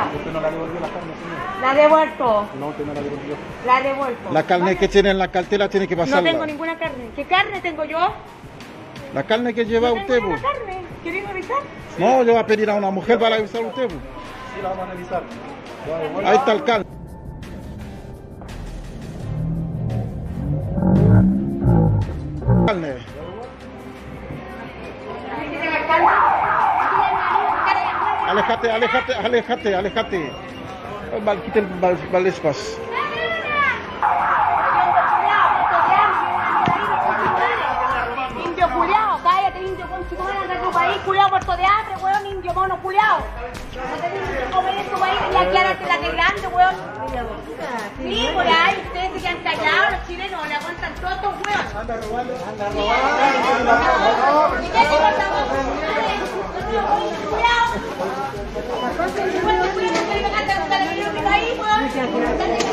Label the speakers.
Speaker 1: acá.
Speaker 2: ¿Usted no la devolvió la carne, señor?
Speaker 1: La he devuelto.
Speaker 2: No, usted no la devolvió.
Speaker 1: La devuelto.
Speaker 3: La carne que tiene en la cartera tiene que
Speaker 1: No
Speaker 3: pasarla.
Speaker 1: tengo ninguna carne. ¿Qué carne tengo yo?
Speaker 3: La carne que lleva
Speaker 1: no
Speaker 3: usted,
Speaker 1: tengo carne. ¿Quieres revisar?
Speaker 3: No, yo voy a pedir a una mujer para revisar usted, pues.
Speaker 2: Sí, la vamos a devuelva.
Speaker 3: Ahí está el carne. Carne. Alejate, alejate, alejate, alejate. Vale, quita el valespas.
Speaker 1: Indio culiao, cállate, indio con madre, anda a tu país, culiao, muerto de hambre, weón, indio mono culiao. No tenés que comer en tu país y la que grande, weón. Sí, por ahí, ustedes se quedan callados, los chilenos le aguantan todos estos weones. Anda robando, anda robando. ¿Y qué gracias.